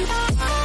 you.